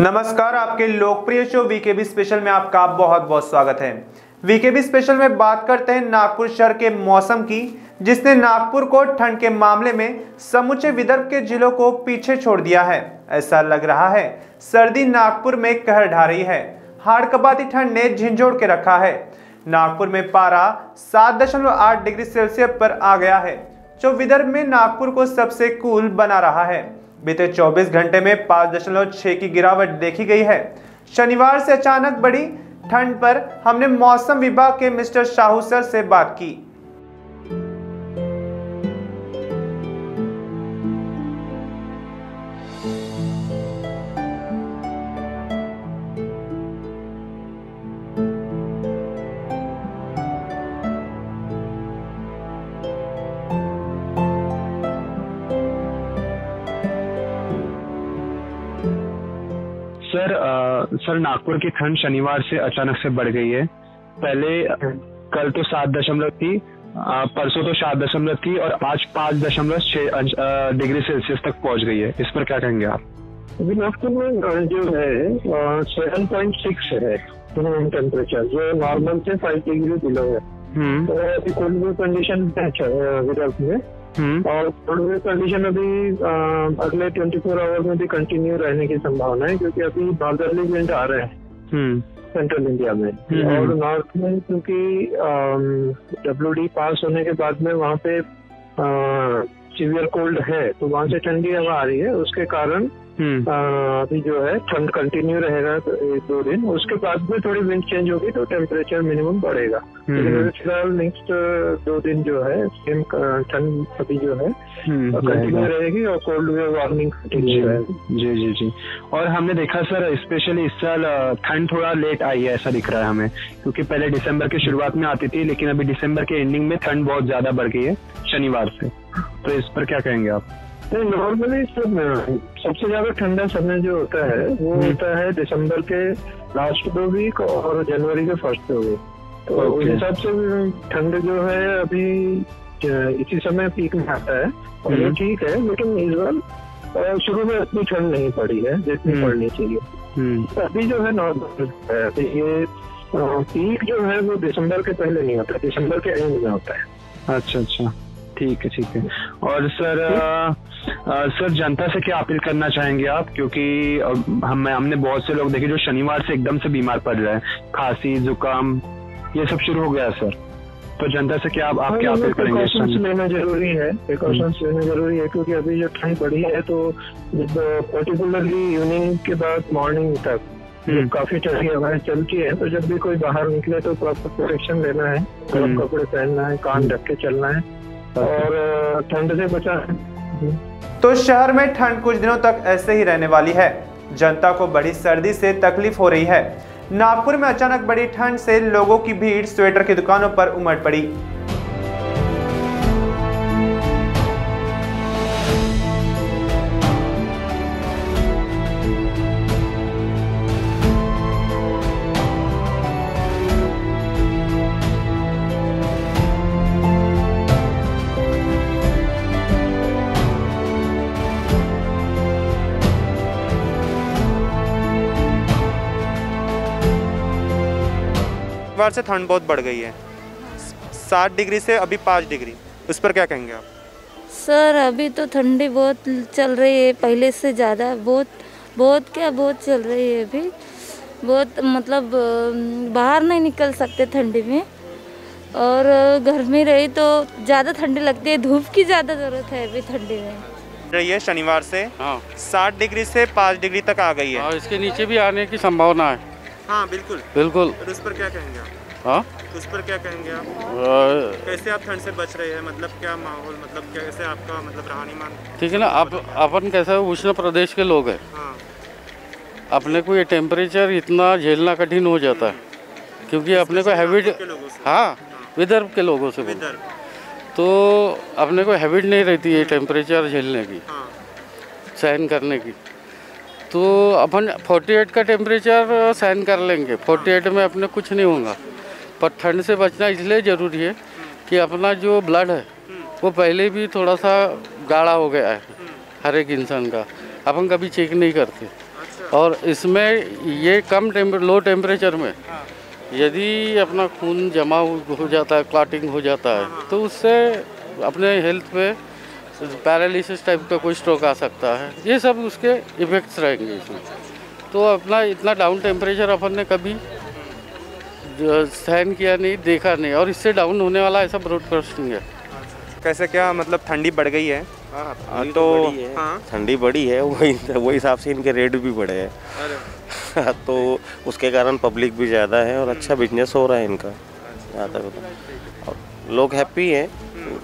नमस्कार, आपके लोकप्रिय शो वीकेबी स्पेशल में आपका बहुत बहुत स्वागत है। वीकेबी स्पेशल में बात करते हैं नागपुर शहर के मौसम की, जिसने नागपुर को ठंड के मामले में समूचे विदर्भ के जिलों को पीछे छोड़ दिया है। ऐसा लग रहा है, सर्दी नागपुर में कहर ढा रही है। हाड़ कबाती ठंड ने झिंझोड़ के रखा है। नागपुर में पारा सात दशमलव आठ डिग्री सेल्सियस पर आ गया है, जो विदर्भ में नागपुर को सबसे कूल बना रहा है। बीते 24 घंटे में पाँच दशमलव छः की गिरावट देखी गई है। शनिवार से अचानक बड़ी ठंड पर हमने मौसम विभाग के मिस्टर शाहू सर से बात की। सर अ, सर नागपुर की ठंड शनिवार से अचानक से बढ़ गई है। पहले कल तो सात दशमलव थी परसों तो सात दशमलव थी और आज पाँच दशमलव छः अंश- अ, डिग्री सेल्सियस तक पहुँच गई है। इस पर क्या कहेंगे आप? अभी नागपुर में जो है सेवन पॉइंट सिक्स है मिनिमम टेम्परेचर जो नॉर्मल से फाइव डिग्री बिलो है। हम्म। तो अभी कोल्ड कंडीशन है विदर्भ में। और कोल्ड वेव कंडीशन अभी अगले ट्वेंटी फोर आवर में भी कंटिन्यू रहने की संभावना है क्योंकि अभी नॉर्दर्ली विंड आ रहे हैं। हम्म। सेंट्रल इंडिया में। हम्म। और नॉर्थ में क्योंकि डब्ल्यू डी पास होने के बाद में वहाँ पे सिवियर कोल्ड है तो वहाँ से ठंडी हवा आ रही है उसके कारण हम्म अभी जो है ठंड कंटिन्यू रहेगा तो एक दो दिन। उसके बाद में थोड़ी विंड चेंज होगी तो टेम्परेचर मिनिमम बढ़ेगा। लेकिन हम्म फ़िलहाल नेक्स्ट दो दिन जो है सेम ठंड अभी जो है हम्म, कंटिन्यू रहेगी और कोल्ड वेव वार्निंग कंटिन्यू रहेगी। जी जी जी। और हमने देखा सर स्पेशली इस साल ठंड थोड़ा लेट आई है ऐसा दिख रहा है हमें। क्योंकि पहले दिसंबर की शुरुआत में आती थी लेकिन अभी दिसंबर के एंडिंग में ठंड बहुत ज़्यादा बढ़ गई है शनिवार से। तो इस पर क्या कहेंगे आप? नॉर्मली सब सबसे ज़्यादा ठंडा समय जो होता है वो हम्म। होता है दिसंबर के लास्ट दो वीक और जनवरी के फ़र्स्ट दो वीक तो उस हिसाब से ठंड जो है अभी इसी समय पीक में आता है और ये हम्म। ठीक है लेकिन इस बार शुरू में इतनी ठंड नहीं पड़ी है जितनी हम्म। पड़नी चाहिए तो अभी जो है नॉर्मल है अभी ये पीक जो है वो दिसंबर के पहले नहीं होता दिसंबर के एंड में होता है अच्छा अच्छा ठीक है ठीक है। और सर अ, सर जनता से क्या अपील करना चाहेंगे आप? क्योंकि हम हमने बहुत से लोग देखे जो शनिवार से एकदम से बीमार पड़ रहे हैं। खांसी जुकाम ये सब शुरू हो गया है सर। तो जनता से क्या आप, आप क्या अपील करेंगे? लेना ज़रूरी है प्रिकॉशंस लेना ज़रूरी है क्योंकि अभी जो ठंड पड़ी है तो पर्टिकुलरली इवनिंग के बाद मॉर्निंग तक हम्म, काफ़ी ठंडी हवाएँ चलती है तो जब भी कोई बाहर निकले तो प्रॉपर प्रोटेक्शन लेना है। गर्म हम्म। कपड़े पहनना है कान ढक के चलना है। और ठंड से बचा तो शहर में ठंड कुछ दिनों तक ऐसे ही रहने वाली है। जनता को बड़ी सर्दी से तकलीफ़ हो रही है। नागपुर में अचानक बड़ी ठंड से लोगों की भीड़ स्वेटर की दुकानों पर उमड़ पड़ी। बार से ठंड बहुत बढ़ गई है। सात डिग्री से अभी पाँच डिग्री। उस पर क्या कहेंगे आप? सर अभी तो ठंडी बहुत चल रही है पहले से ज़्यादा बहुत बहुत क्या बहुत चल रही है अभी। बहुत मतलब बाहर नहीं निकल सकते ठंडी में। और घर में रही तो ज़्यादा ठंडी लगती है धूप की ज़्यादा ज़रूरत है अभी ठंडी में। रही है शनिवार से। हाँ। सात डिग्री से पाँच डिग्री तक आ गई है। और इसके नीचे भी आने की संभावना है। हाँ बिल्कुल। बिल्कुल। और उस पर क्या कहेंगे आप? हाँ? उस पर क्या कहेंगे आप? कैसे आप ठंड से बच रहे हैं? मतलब क्या माहौल मतलब कैसे आपका मतलब रहनीमान ठीक है ना आप अपन कैसा उष्ण प्रदेश के लोग हैं। हाँ। अपने को ये टेम्परेचर इतना झेलना कठिन हो जाता है। क्योंकि अपने को हैबिट से हाँ विदर्भ के लोगों से तो अपने को हैबिट नहीं रहती है टेम्परेचर झेलने की। हाँ। सहन करने की। तो अपन 48 का टेम्परेचर सहन कर लेंगे। 48 में अपने कुछ नहीं होगा। पर ठंड से बचना इसलिए ज़रूरी है कि अपना जो ब्लड है वो पहले भी थोड़ा सा गाढ़ा हो गया है हर एक इंसान का। अपन कभी चेक नहीं करते। अच्छा। और इसमें ये कम टेम्पर लो टेम्परेचर में यदि अपना खून जमा हो हो जाता है क्लाटिंग हो जाता है तो उससे अपने हेल्थ पे पैरालिसिस टाइप का कोई स्ट्रोक आ सकता है। ये सब उसके इफेक्ट्स रहेंगे इसमें। तो अपना इतना डाउन टेम्परेचर अपन ने कभी सहन किया नहीं देखा नहीं। और इससे डाउन होने वाला ऐसा ब्रॉडकास्टिंग है। कैसे क्या मतलब ठंडी बढ़ गई है? हाँ, हाँ, ठंडी तो है। हाँ। ठंडी बड़ी है वही वही हिसाब से इनके रेट भी बढ़े हैं। तो उसके कारण पब्लिक भी ज़्यादा है और अच्छा बिज़नेस हो रहा है इनका। है। और लोग हैप्पी हैं।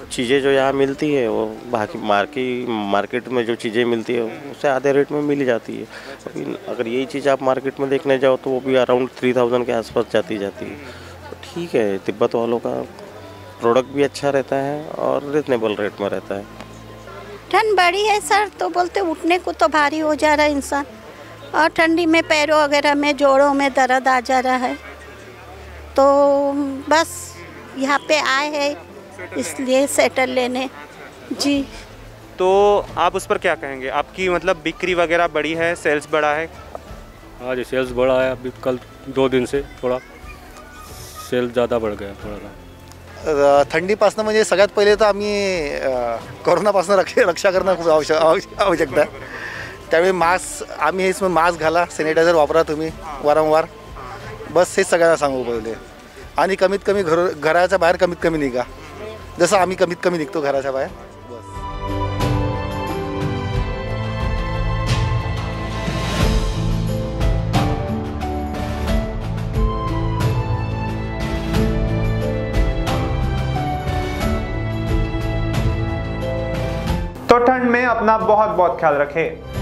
चीज़ें जो यहाँ मिलती है, वो बाकी मार्की, मार्केट में जो चीज़ें मिलती है, उससे आधे रेट में मिल जाती है। अभी अगर यही चीज़ आप मार्केट में देखने जाओ तो वो भी अराउंड थ्री थाउज़ेंड के आसपास जाती जाती है। तो ठीक है, तिब्बत वालों का प्रोडक्ट भी अच्छा रहता है और रिजनेबल रेट में रहता है। ठंड बड़ी है सर तो बोलते उठने को तो भारी हो जा रहा है इंसान। और ठंडी में पैरों वगैरह में, जोड़ों में दर्द आ जा रहा है। तो बस यहाँ पे आए हैं। इसलिए सेटल लेने। जी। तो आप उस पर क्या कहेंगे? आपकी मतलब बिक्री वगैरह बड़ी है सेल्स बड़ा है? हाँ जी सेल्स बढ़ा है। अभी कल दो दिन से थोड़ा सेल ज़्यादा बढ़ गया थोड़ा थंडीपासनं म्हणजे सगळ्यात पहिले तर आम्ही कोरोनापासून रक्ष रक्षा करणं खूप आवश्यक आवश्यक आवश्यकता आहे. त्यावेळी मास्क आम्ही हेच मास्क घाला सॅनिटायझर वापरा तुम्ही वारंवार. बस हेच सगळ्यांना सांगू पहिले. आणि कमीत कमी घर घराच्या बाहेर कमीत कमी निघा. जसं आम्ही कमीत कमी निघतो घराच्या बाहेर. बस तो ठंड में अपना बहुत बहुत ख्याल रखें।